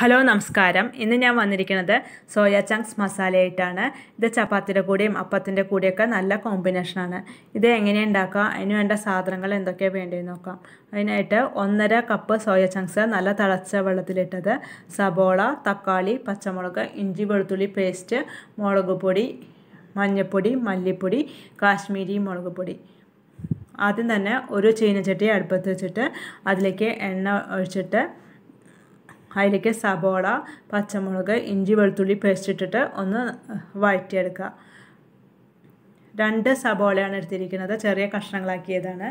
Hello നമസ്കാരം. ഇന്ന് ഞാൻ വന്നിരിക്കുന്നത് സോയ ചങ്ക്സ് മസാലയായിട്ടാണ്. ഇത് ചപ്പാത്തിയുടെ കൂടെയും അപ്പത്തിന്റെ കൂടെയൊക്കെ നല്ല കോമ്പിനേഷനാണ് ഇത് എങ്ങനെ ഉണ്ടാക്കുക? അതിന് വേണ്ട സാധനങ്ങൾ എന്തൊക്കെയാണ് വേണ്ടതെന്ന് നോക്കാം. അതിനായിട്ട് ഒന്നര കപ്പ് സോയ ചങ്ക്സ് നല്ല തിളച്ച വെള്ളത്തിലിട്ടത് സബോള തക്കാളി പച്ചമുളക് ഇഞ്ചി വെളുത്തുള്ളി പേസ്റ്റ് മുളക് പൊടി മഞ്ഞൾപ്പൊടി മല്ലിപ്പൊടി കാശ്മീരി മുളക് പൊടി. ആദ്യം തന്നെ ഒരു ചീനച്ചട്ടി അടുപ്പത്ത് വെച്ചിട്ട് അതിലേക്ക് എണ്ണ ഒഴിച്ചിട്ട് അതിലേക്ക് സബോള പച്ചമുളക് ഇഞ്ചി വെളുത്തുള്ളി പേസ്റ്റ് ഇട്ടിട്ട് ഒന്ന് വഴറ്റിയെടുക്കുക. രണ്ട് സബോളയാണ് എടുത്തിരിക്കുന്നത്. ചെറിയ കഷ്ണങ്ങളാക്കിയതാണ്.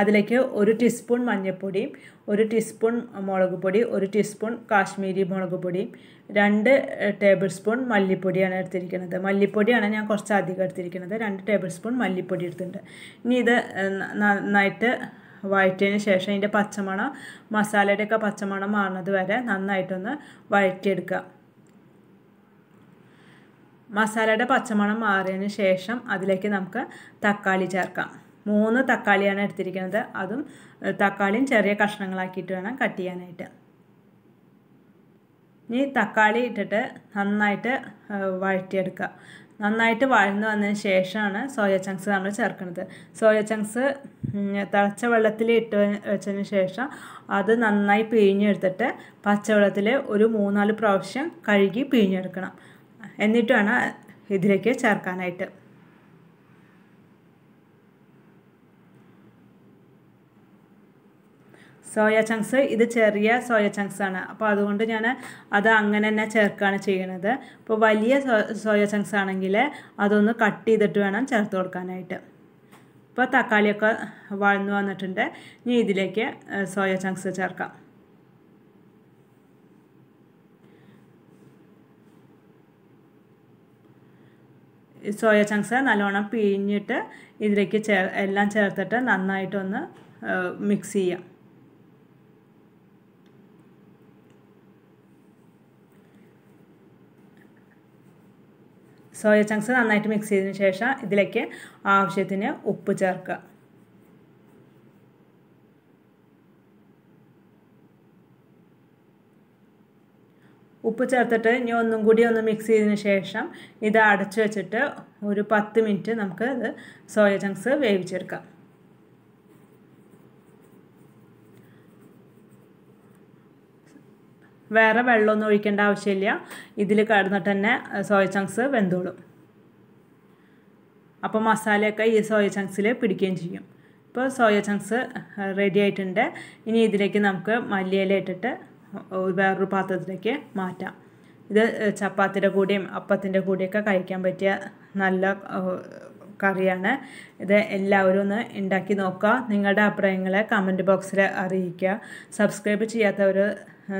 അതിലേക്ക് ഒരു ടീസ്പൂൺ മഞ്ഞൾപ്പൊടിയും ഒരു ടീസ്പൂൺ മുളക് പൊടി ഒരു ടീസ്പൂൺ കാശ്മീരി മുളക് പൊടിയും രണ്ട് ടേബിൾ സ്പൂൺ മല്ലിപ്പൊടിയാണ് എടുത്തിരിക്കുന്നത്. മല്ലിപ്പൊടിയാണ് ഞാൻ കുറച്ച് അധികം എടുത്തിരിക്കുന്നത്. രണ്ട് ടേബിൾ സ്പൂൺ മല്ലിപ്പൊടി എടുത്തിട്ടുണ്ട്. ഇനി ഇത് നന്നായിട്ട് വഴറ്റിയതിന് ശേഷം അതിന്റെ പച്ചമണം മസാലയുടെയൊക്കെ പച്ചമണം മാറുന്നത് വരെ നന്നായിട്ടൊന്ന് വഴറ്റിയെടുക്കുക. മസാലയുടെ പച്ചമണം മാറിയതിന് ശേഷം അതിലേക്ക് നമുക്ക് തക്കാളി ചേർക്കാം. മൂന്ന് തക്കാളിയാണ് എടുത്തിരിക്കുന്നത്. അതും തക്കാളിയും ചെറിയ കഷ്ണങ്ങളാക്കിയിട്ട് വേണം കട്ട് ചെയ്യാനായിട്ട്. ഇനി തക്കാളി ഇട്ടിട്ട് നന്നായിട്ട് വഴറ്റിയെടുക്കുക. നന്നായിട്ട് വഴന്ന് വന്നതിന് ശേഷമാണ് സോയ ചങ്ക്സ് നമ്മൾ ചേർക്കുന്നത്. സോയ ചങ്ക്സ് തിളച്ച വെള്ളത്തിൽ ഇട്ട് വെച്ചതിന് ശേഷം അത് നന്നായി പിഴിഞ്ഞെടുത്തിട്ട് പച്ചവെള്ളത്തിൽ ഒരു മൂന്നാൽ പ്രാവശ്യം കഴുകി പിഴിഞ്ഞെടുക്കണം. എന്നിട്ട് വേണം ഇതിലേക്ക് ചേർക്കാനായിട്ട്. സോയ ചങ്ക്സ് ഇത് ചെറിയ സോയ ചങ്ക്സ് ആണ്. അപ്പോൾ അതുകൊണ്ട് ഞാൻ അത് അങ്ങനെ തന്നെ ചേർക്കുകയാണ് ചെയ്യണത്. അപ്പോൾ വലിയ സോയ ചങ്ക്സ് ആണെങ്കിൽ അതൊന്ന് കട്ട് ചെയ്തിട്ട് വേണം ചേർത്ത് കൊടുക്കാനായിട്ട്. ഇപ്പോൾ തക്കാളിയൊക്കെ വഴന്നു വന്നിട്ടുണ്ട്. ഇനി ഇതിലേക്ക് സോയ ചങ്ക്സ് ചേർക്കാം. സോയ ചങ്ക്സ് നല്ലോണം പിഴിഞ്ഞിട്ട് ഇതിലേക്ക് എല്ലാം ചേർത്തിട്ട് നന്നായിട്ടൊന്ന് മിക്സ് ചെയ്യാം. സോയ ചങ്ക്സ് നന്നായിട്ട് മിക്സ് ചെയ്തതിന് ശേഷം ഇതിലേക്ക് ആവശ്യത്തിന് ഉപ്പ് ചേർക്കുക. ഉപ്പ് ചേർത്തിട്ട് ഇനി ഒന്നും കൂടി ഒന്ന് മിക്സ് ചെയ്തതിന് ശേഷം ഇത് അടച്ചു വെച്ചിട്ട് ഒരു പത്ത് മിനിറ്റ് നമുക്ക് ഇത് സോയ ചങ്ക്സ് വേവിച്ചെടുക്കാം. വേറെ വെള്ളമൊന്നും ഒഴിക്കേണ്ട ആവശ്യമില്ല. ഇതിൽ കിടന്നിട്ട് തന്നെ സോയ ചങ്ക്സ് വെന്തോളും. അപ്പോൾ മസാലയൊക്കെ ഈ സോയ ചങ്ക്സിൽ പിടിക്കുകയും ചെയ്യും. ഇപ്പോൾ സോയ ചങ്ക്സ് റെഡി ആയിട്ടുണ്ട്. ഇനി ഇതിലേക്ക് നമുക്ക് മല്ലിയില ഇട്ടിട്ട് വേറൊരു പാത്രത്തിലേക്ക് മാറ്റാം. ഇത് ചപ്പാത്തിന്റെ കൂടെയും അപ്പത്തിന്റെ കൂടെയൊക്കെ കഴിക്കാൻ പറ്റിയ നല്ല കറിയാണ്. ഇത് എല്ലാവരും ഒന്ന് ഉണ്ടാക്കി നോക്കുക നിങ്ങളുടെ അഭിപ്രായങ്ങളെ കമന്റ് ബോക്സിൽ അറിയിക്കുക സബ്സ്ക്രൈബ് ചെയ്യാത്തവർ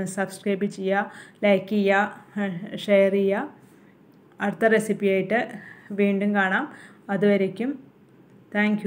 സബ്സ്ക്രൈബ് ചെയ്യുക ലൈക്ക് ചെയ്യുക ഷെയർ ചെയ്യുക. അടുത്ത റെസിപ്പിയായിട്ട് വീണ്ടും കാണാം. അതുവരേക്കും താങ്ക്